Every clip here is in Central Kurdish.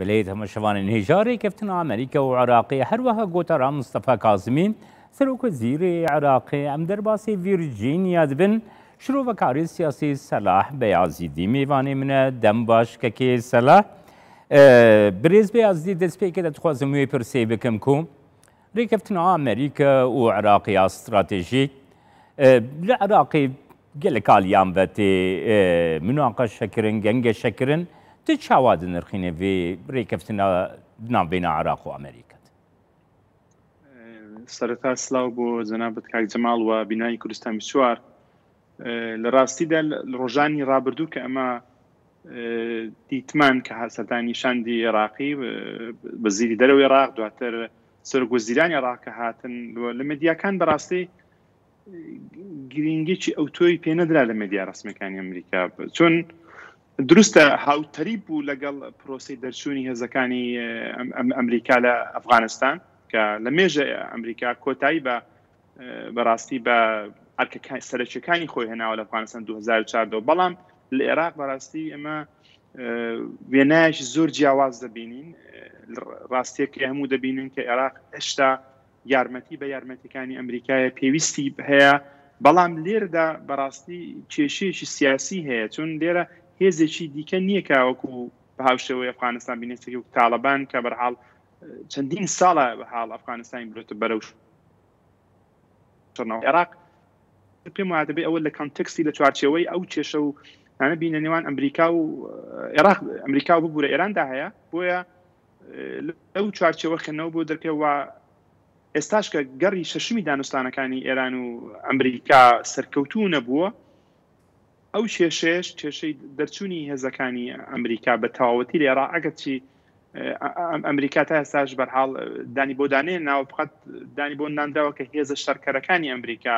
بلیت هم شبان انهجاری کفتن آمریکا و عراقی هر وها گوتر مصطفى کازمی سروک زیر عراقی ام در باسی ویرجینیا دبن شروع کاری سیاسی صلاح بیازیدی میوانی من دم باش که سلاح آه، بریز بیازیدی دست پی که دتخوازم وی پرسی بکم ری کفتن آمریکا و عراقی العراقي آه، لعراقی لك اليام آه، باتي مناقشه شكرن جنجه شکرن ت چاوا di nirxînê vê rêkeftina navbêna عراق û Amerîkat سەرتا سلااو بۆ زەنابەت کاک جەماڵوە بینایی کوردستانی سووار لە ڕاستیدا ڕۆژانی ڕابردوو کە ئەمە دیتمان کە هاسەدانی شاندی عێراقی بەزیری دەرەوەی عراق دواتر سەرگۆزیرانی ڕاکە هاتن لە مدیاکان بەڕاستی گرنگێکی ئەو تۆی پێ نەدرا لە مدیا ڕسمەکانی ئەمریکا چۆن دروستە هاوتری بوو لەگەڵ پرۆسی دەرچوونی هێزەکانی ئەمریکا لە ئەفغانستان کە لە مێژە ئەمریکا کۆتایی بە بەڕاستی بە سەرچەکانی خۆی هێناوە لە ئەفغانستان 2004 بەڵام لە عێراق بەڕاستی ئێمە وێنایش زۆر جیاواز دەبینین ڕاستێک هەموو دەبینن کە عێراق هێشتا یارمەتی بە یارمەتەکانی ئەمریکایە پێویستی هەیە بەڵام لێردا بەڕاستی کێشەیەکی سیاسی هەیە چون لێرە هێزێکی دیکە نییە کاوەکو بەهاوشەوەی ئەفغانستان بینێتی و تاالبان کە بەرحال چەندین ساڵە بەحاڵ ئەفغانستانی برێتە بەرەو عێراق پێم وادەبێ ئەوە لە کانتەکسی لە چوارچەوەی ئەو کێشە و ئەە بینە نێوان ئەمریکا و عێراق ئەمریکا و ببوورە ئێراندا هەیە بۆیە ئەو چوارچەوە خێنەوە بۆ دەکەەوە ئێستاش کە گەڕی شەشمی دانوستانەکانی ئێران و ئەمریکا سەرکەوتو نەبووە ئەو کێشێش کێشەی دەرچوونی هێزەکانی ئەمریکا بە تەواوەتی لێرا ئەگە چی ئەمریکا تا هێستاش بەرحاڵ دانی بۆ دانێ ناوەقەت دانی بۆ نانداوە کە هێزە شەرکەرەکانی ئەمریکا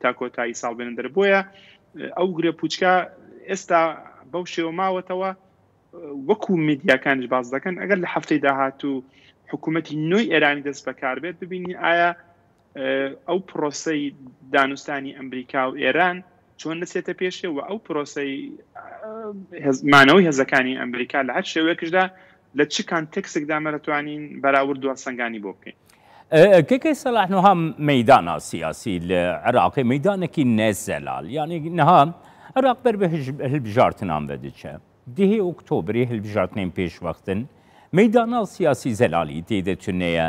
تا کۆتایی ساڵ بێنن دەربە ئەو گرێ پوچکە ئێستا بەو شێوە ماوەتەوە وەکو میدیاکانش باز دەکەن ئەگەر لە هەفتەی داهاتوو حکوومەتتی نوۆی ئێرانی دەست بەکار بێت ببینی ئایا ئەو پرۆسی دانوستانی ئەمریکا و ئێران چۆن نسێتە پێشێ و ئەو پرۆسی مانەوەی هەزەکانی ئەمریکا لە هەر شێوەیەکشدا لە چ کانتەکسێکدا مەرەتوانین بەراورد دووە سنگانی بۆ بکەین کەکەی سەلاحنەها مەدانا سیاسی لە عراقی مەدانێکی نێزەلال یانی نەها عراق بەر بە هەلبژارتنان بەدچە دیهی ئۆکتۆبری هەلبژارتنین پێشوەختن مەدانا سیاسی زەلالی تێدەچنەیە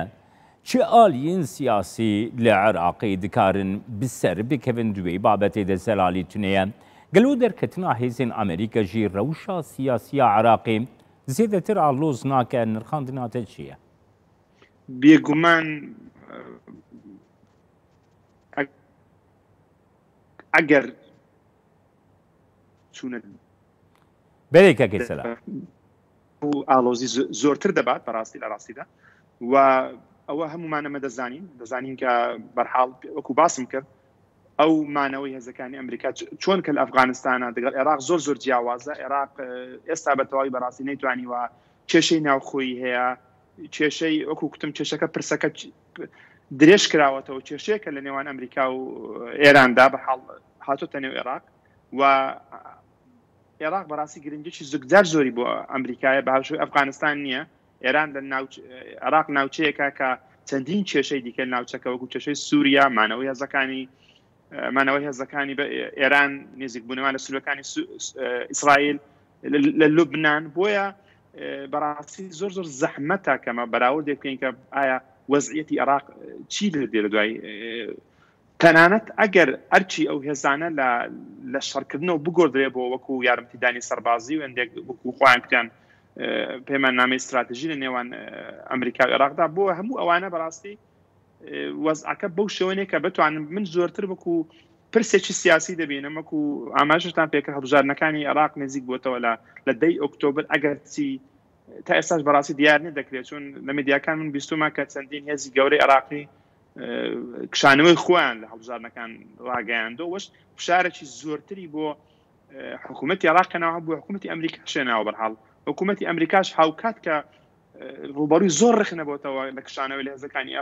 چه آلین سیاسی لعراقی دکارن بسر بکوین دوی بابت دسلالی تنیه گلو در کتنا حیزن امریکا جی روشا سیاسی عراقی زیده تر آلوز ناکه نرخان دناته چیه؟ بیگمان اگر چونه بەرێکە کەسەلا ئالۆزی زۆرتر دەبات بەڕاستی لە ڕاستیدا و ئەوە هەمومانەمە دەزانین دەزانین کە بەرحاڵ وەکو باسم کرد ئەو مانەوەی هەزەکانی ئەمریکا چۆن کە لە ئەفغانستانە دەگەڵ عێراق زۆر زۆر جیاوازە عێراق ئێستا بەتەواوی بەڕاستی نەیتوانیوە کێشەی ناوخۆی هەیە کێشەی وەکو کوتم کێشەکە پرسەکە درێژ کراوەتەوە کێشەیەکە لە نێوان ئەمریکا و ئێراندا بە حاڵ هاتۆتە نێو عێراق و عێراق بەڕاستی گرنگێکی زگجار زۆری بۆ ئەمریکایە باش ئەفغانستان نییە ئێران لە عراق ناوچەیەکە کە چەندین کێشەی دیکە ناوچەکە وەکو کێشەی سووریا مانەوەی هەزەکانی مانەوەی هەزەکانی بە ئێران نێزیک بوونەوە لە سولەکانی ئیسرائیل لە لوبناان بۆیە بەڕاستی زۆر زۆر زەحمەتا کەمە بەراورد دەکەین کە ئایا وەزعەتی عراق چی دێ لە دوای تەنانەت ئەگەر ئەرچی ئەو هێزانە لە شەرکردنەوە بگۆدرێ بۆ وەکو یارمتیدانی سەربازی وندێک وەکو خۆیان کریان پەیمان نامی استراتژی لە نێوان ئەمریکا عێراقدا بۆ هەموو ئەوانە بەڕاستی وەزعەکە بەو شێوەیە کە بتوانم من زۆرتر بکو و پرسێکی سیاسی دەبینەمەکو و ئاماژتان پێکە هەبژارنەکانی عراق نزیک بۆتەوە لە لە دەی ئۆکتۆبر ئەگەرچی تا ئێستاش بەڕاستی دیارنی دەکرێت چون لە مدیاکان من بیستمە کە چەندین هێزی گەورەی عراقی کشانەوەی خۆیان لە هەبژارنەکان ڕاگەیاندۆ وەش شارێکی زۆرتری بۆ حکوومەتی عراقەنەوە بۆ حکوومەتی ئەمریکا شێناوە بەرحاڵ حکوومەتتی ئەمریکاش هاوکات کە ڕوبەروی زۆر رخنەبەوەەوە لە کشانەوەی لە هەزەکانی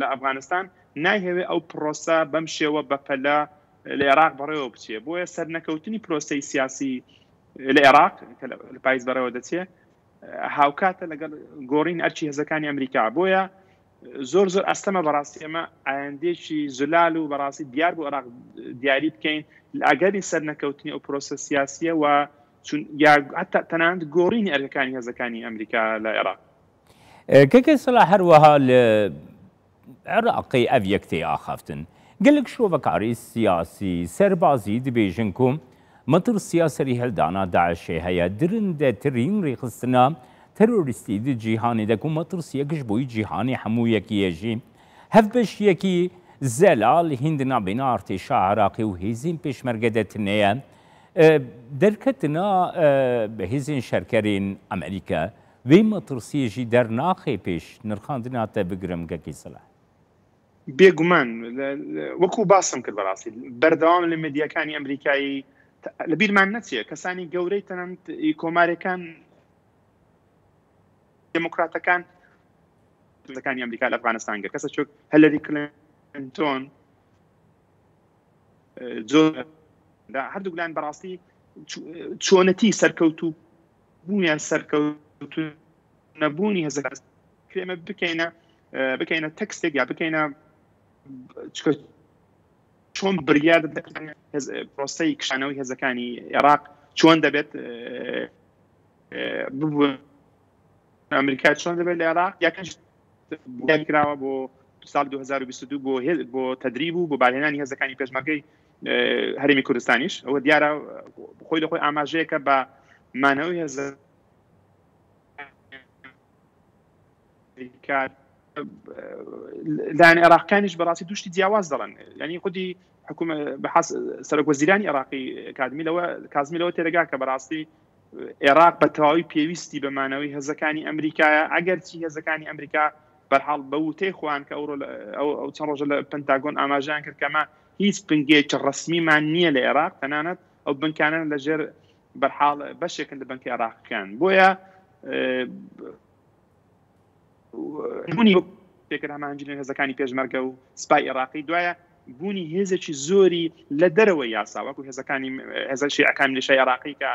لە ئەفغانستان نایهوێ ئەو پرۆسا بەم شێوە بەپەلا لە عێراق بەڕێوە بچێ بۆیە سەر نەکەوتنی پرۆسی سیاسی لە عێراق لە پاییز بەرەوە دەچێت هاوکاتە لەگەڵ گۆڕین ئەرچی هەزەکانی ئەمریکا بۆیە زۆر زۆر ئەستەمە بەڕاستی ئەمە ئاەندێکی زلال و بەڕاستی دیار بۆ عراق دیاری بکەین ئەگەری سەر نەکەوتنی ئەو پرۆسە سیاسیە و چون یا حتی حتا تەنانند گۆڕینی ئەرەکانی هەزەکانی ئەمریکا لە عێراق إيه، کەکە سەلا هەروەها لە عێراقی ئەڤ آخفتن گلک شو بکاری سیاسی دی بیشن سەربازی دبێژن کوم مەتر سیاسەری هەلدانا داعشێ هەیە درندەترین ڕێخستنا تروریستی دی جیهانی دەکو مطر سیاکش بوی جیهانی هەموو یکی ێژی هف بش یکی زلال هندنا بین آرتشا عراقی و هیزین هێزین تنیه دەرکەتنا بە هێزین شەرکەرین ئەمریکا وی مەترسیەژی دەرناخی پێش نرخاندناتە بگرمگەکی سەلا بێگومان وەکو باسم کرد بەڕاستی بەردەوام لە مدیەکانی ئەمریکایی لە بیرمان نەچیە کەسانی گەورەی تەنند کۆمارەکان دموکراتەکان دەکانی ئەمریکا لە ئەفغانستان گە کەسە چۆک هەلەری کلنتۆن جۆر هەردووگلان بەڕاستی چۆنەتی سەرکەوت و بوونیان سەرکەوت نەبوونی هەز کرێمە بکەینە بکەینە تەکسێک یا بکەینە چۆن بریا پرۆسی کشانەوەی هێزەکانی عێراق چۆن دەبێت ئەمریکا چۆن دەبێت لە عێراق یەکەکراوە بۆ سال 2022 بۆ بۆ تدریب و بۆ بالێنانی هێزەکانی پێشمەکەی هەرمی کوردستانیش ئەوە دیارە خۆی لەخۆی ئاماژەیەەکە بە مانەوەی هێز دان عێراقکانیش بەڕاستی دوشتی جیاواز دەڵن ینی خودی حکومە بەحاس سەرگۆزیرانی عراقی کادمیلەوە کازمیلەوە تێرەگا کە بەڕاستی عێراق بە تەواوی پێویستی بەمانەوەی هەزەکانی ئەمریکایە ئەگەرچی هەزەکانی ئەمریکا بەرحاڵ بە وتەی خوان کە ئەو چەند ڕۆژە لە پنتاگۆن ئاماژیان کرد کەمە هیچ بنگێکی ڕسمیمان نییە لە عێراق تەنانەت ئەو بنکانن لەژێر بەرحاڵ بەشێکن لە بنکی عراقەکان بۆیە پێکرد هەمانجلین هێزەکانی پێشمەرگە و سپای عێراقی دوایە بوونی هێزێکی زۆری لە دەرەوەی یاساوەکو هێزەکانی هێزەشی ئەکان لەشە عراقی کە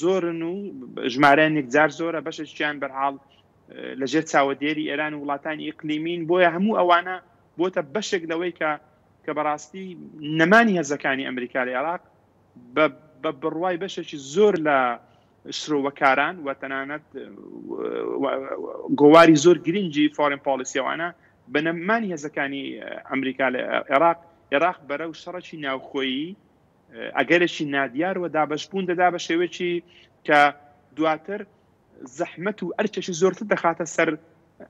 زۆرن و ژمارە نێکجار زۆرە بەشێکیان بەرحاڵ لەژێر چاوەدێری ئێران و وڵاتانی ئیقلیمین بۆیە هەموو ئەوانە بۆتە بەشێک لەوەی کە کە بەڕاستی نەمانی هەزەکانی ئەمریکا لە عێراق بە بڕوای بەشێکی زۆر لە شرۆوەکاران و تەنانەت گۆواری زۆر گرنگجی فۆرم پالیسیەوانە بە نەمانی هێزەکانی ئەمریکا لە عێراق عێراق بەرە و شەڕەکی ناوخۆیی ئەگەرشی نادیار و دابشبوون دەدا بە شێوەیەکی کە دواتر زەحمت و ئەرچەشی زۆرتر دەخاتە سەر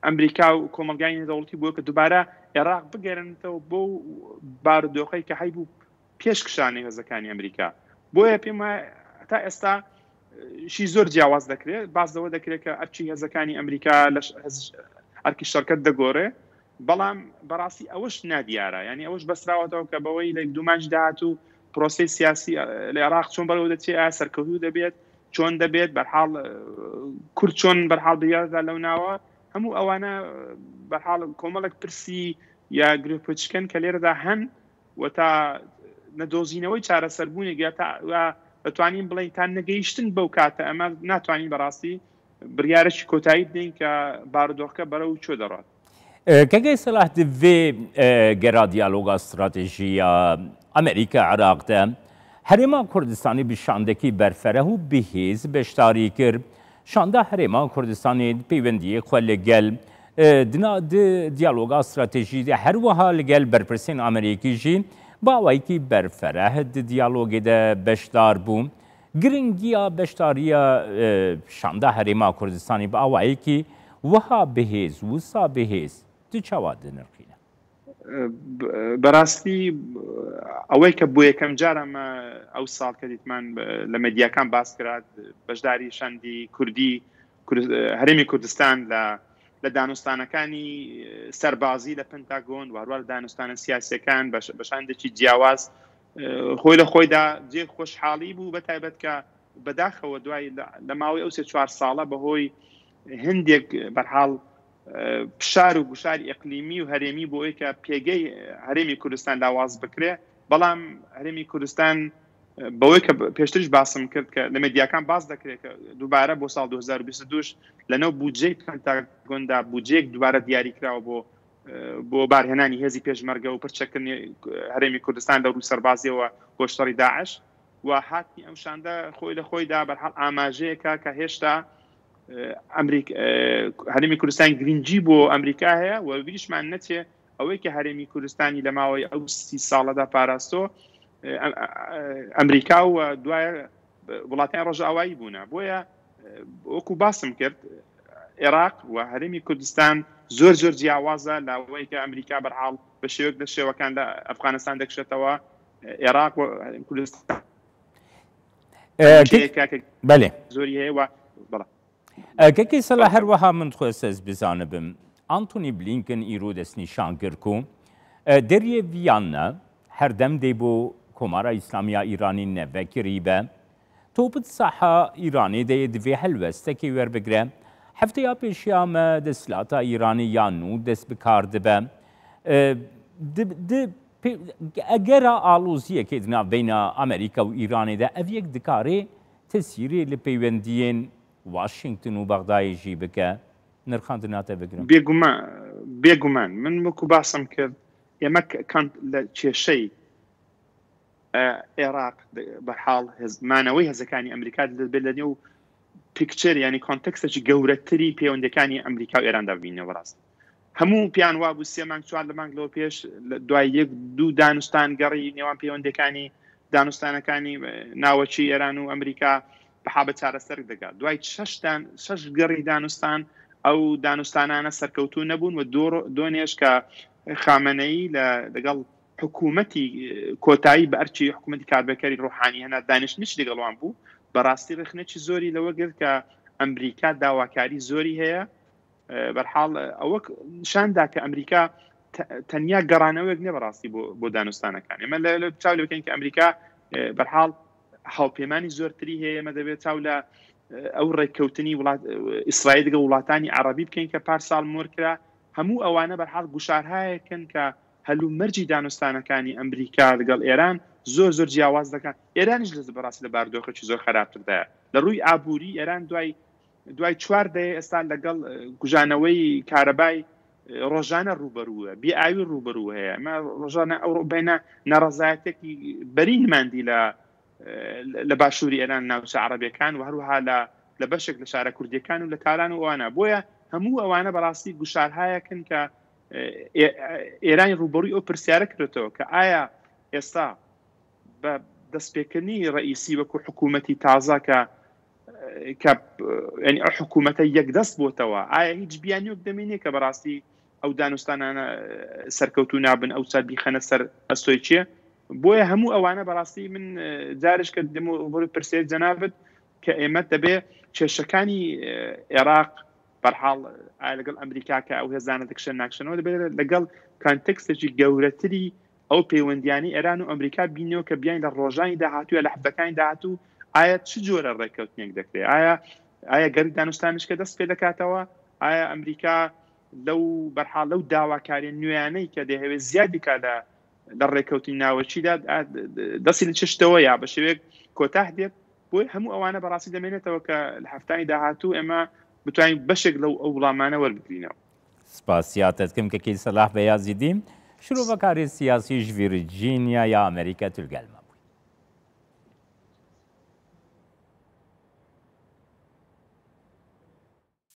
ئەمریکا و کۆمەلگای نێدەوڵی بووە کە دووبارە عێراق بگەرنەوە بۆ بارودۆخی کە حیبوو پێشکشانی هەزەکانی ئەمریکا بۆیە پێم تا ئێستا شی زۆر جیاواز دەکرێت بازەوە دەکرێت کە ئەرچی هەزەکانی ئەمریکا ئەرکی شەرکت دەگۆڕێ بەڵام بەڕاستی ئەوەش نادیارە ینی ئەوەش بەسراوەتەوە کە بەوەی لە دومانش داات و پرۆسی سیاسی لە عراق چۆن بەرەوە دەچێ ئا سەرکەوتو دەبێت چۆن دەبێت بەرحاڵ کورد چۆن بەرحاڵ دیاردا لەو ناوە هەموو ئەوانە بەحاڵ کۆمەڵک پرسی یا گرپچکن کە لێرەدا هەن و تا نەدۆزینەوەی چارەسەربوونێک یا تا دەتوانین بڵین تا نەگەیشتن بەو کاتە ئەمە ناتوانین بەڕاستی بریارەی کۆتایی بدەین کە بارودۆخەکە بەرە و چۆ دەڕات کەگەی سەلاح دوێ گەرا دیالۆگا استراتژیە ئەمریکا عراقدە هەرێما کوردستانی بشاندەکی بەرفەرە و بهێز بەشداری کرد şanda Herêma Kurdistanê pêwendiyê xwe li gel dina di diyaloga stratejî de her wiha li gel berpirsên Amerîkî jî bawayekî berfereh di diyalogê de beşdar bû. Giringiya beşdariya şanda Herêma Kurdistanê bi awayekî wiha bihêz wisa bihêz di çawa dinirxîne. بەڕاستی ئەوەی کە بۆ یەکەم جارەمە ئەو ساڵ کە دیتمان لە مەدیەکان باس کرات بەشداری شەندی کوردی هەرمی کوردستان لە لە دانوستانەکانی سەربازی لە پنتاگۆن واروار دانوستانە سیاسەکان بەشاندێکی جیاواز خۆی لە خۆیدا جێ خۆشحاڵی بوو بە تایبەت کە بەداخەوە دوای لە ماوەی ئەو سێ چوار ساڵە بەهۆی هەندێک بەرحاڵ پشار و گوشار ئەقلیمی و هەرێمی بۆ ئەوەیکە پێگەی هەرێمی کوردستان داواز بکرێ بەڵام هەرێمی کوردستان بەوەی کە پێشترش باسم کرد کە لە مدیاکان باز دەکرێت کە دووبارە بۆ سال 2022 لەنەو بودجەی پنتاگۆندا بودجێک دووبارە دیاریکراوە بۆ بۆ بارهێنانی هێزی پێشمەرگە و پرچەکردنی هەرێمی کوردستان لە ڕووی سەربازیەوە گۆشتەری داعش و هاتی ئەم شاندا خۆی لە خۆیدا بەرحال ئاماژەیەەکە کە هێشتا ئەمریک هەرمی کوردستان گرنگجی بۆ ئەمریکا هەیە و ویشمان نەچێ ئەوەی کە هەرێمی کوردستانی لە ماوەی ئەو سی ساڵەدا پاراستۆ ئەمریکا و دوایە وڵاتیان ڕژاوایی بوون بۆیە وەکو باسم کرد عێراق و هەرمی کوردستان زۆر زۆر جیاوازە لاوەی کە ئەمریکا بەرحاڵ بە شێوک لە شێوەکاندا ئەفغانستان دەکشێتەوە عێراق کوردستان زۆری هەیە Erkekî sela her weha min xwe sez bizanibim. Anthony Blinken îro dest nîşangir ku deriyê viyan ne her dem dê bo Komara İslamiya İranî nevekirî be, topit saha İranê de yê divê helwestekê werbigire, hefteya pêşiya me de silata İranî ya nû dest bi kar dibe. Egera aloziyekê di nav beyna Amerîka û İranê de ev yek dikarê tesîrê li peywendiyên واشنگتن و بەغدایژی بکە نرخان ناتە بگرن بێگومان من وەکو باسم کرد ئێمە لە کێشەی عێراق بەحاڵ هێزمانەوەی هەزەکانی ئەمریکا بێت لە نێو پیکچر ینی کۆنتەکسێکی گەورەتری پەیوەندەکانی ئەمریکا و ئێراندا بینەوە ڕاست هەموو پیان وابوو سێمان چوار لە مانگلەوە پێش دوای یەک دوو دانوستان گەڕی نێوان پەیوەندەکانی دانوستانەکانی ناوەچی ئێران و ئەمریکا بەها بە چارەسەر دەگات دوای ششتان شش گەڕی دانوستان ئەو دانوستانانە سەرکەوتو نەبوون و دۆنێش کە خامنەی لە دەگەڵ حکوومەتی کۆتایی بە ئەرچی حکوومەتی کاربەکەری ڕوحانی هەنا دانیشتنیش لەگەڵوان بوو بەڕاستی ڕخنەی زۆری لەوە گرت کە ئەمریکا داواکاری زۆری هەیە بەرحاڵ ئەوە شاندا کە ئەمریکا تەنیا گەڕانەوەک نێ بەڕاستی بۆ دانوستانەکان ئمە لە چاو لەکەین کە ئەمریکا بەرحاڵ هاوپەیمانانی زۆرتری هەیە مە دەبێت چاو لە ئەو ڕێککەوتنی ئیسرائیل دەگە وڵاتانی عربی بکەین کە پار ساڵ مرکرا هەموو ئەوانە بەرحاڵ گوشارهایەکەن کە هەلو مەرجی دانوستانەکانی ئەمریکا لەگەڵ ئێران زۆر زۆر جیاواز دەکەن ئێرانیش لە بەڕاستی لە باردۆخەی زۆر خراپتردایە لە ڕووی ئابووری ئێران دوای دوای چوار دەیە ئێستا لەگەڵ گوژانەوەی کارەبای ڕۆژانە ڕوبەروە بیاوی ڕوبەرو هەیە ئەمە ڕۆژانە ئەوروبەنە نەڕزایەتێکی بەرینماندی لە لە باشووری ئێران ناوچە عربیەکان و هەروها لە لە بەشێک لە شارە کوردیەکان و لە تاران و ئەوانە بۆیە هەموو ئەوانە بەڕاستی گوشارهایەکن کە ئێرانی ڕوبڕی ئەو پرسیارە کرێتەوە کە ئایا ئێستا بە دەستپێکردنی ڕئیسی وەکو حکوومەتی تازا کە حکوومەتە یەک دەست بۆتەوە ئایا هیچ بیانیوک دەمێنێ کە بەڕاستی ئەو دانوستانانە سەرکەوتو نابن ئەو سەر بیخەنە سەر ئەستۆی چیە بۆیە هەموو ئەوانە بەڕاستی من جارش کردم و پرسێت جەنابەت کە ئێمە دەبێ کێشەکانی عێراق بەرحاڵ لەگەڵ ئەمریکا کە ئەو هێزانە دەکشن ناکشنەوە دەبێت لەگەڵ کانتەکسێکی گەورەتری ئەو پەیوەندیانی ئێران و ئەمریکا بینەوە کە بیاین لە ڕۆژانی داهاتوە لە حەفتەکانی داهاتوو ئایا چ جۆرە ڕێککەوتنێک دەکرێت ئایا ئایا گەری دانوستانش کە دەست پێ دەکاتەوە ئایا ئەمریکا لەو بەرحاڵ لەو داواکاری نوێیانەی کە دەهەوێت زیادی کا لە در لە ڕێککەوتی داد دەسی لە چشتەوە یا بشه کوتاه همو بە شوێک کۆتاه دێت بۆی هەموو ئەوانە بەڕاستی دەمێنێتەوە کە لە هەفتانی داهاتوو ئێمە بتوانین بەشێک لەو ئەو وڵامانە وەربگرینەوە سپاسیاتتکم کەکی سەلاح بەیازیدیم شروع بەکاری سیاسیش ڤیرجینیا یا ئەمریکا تولگەلمە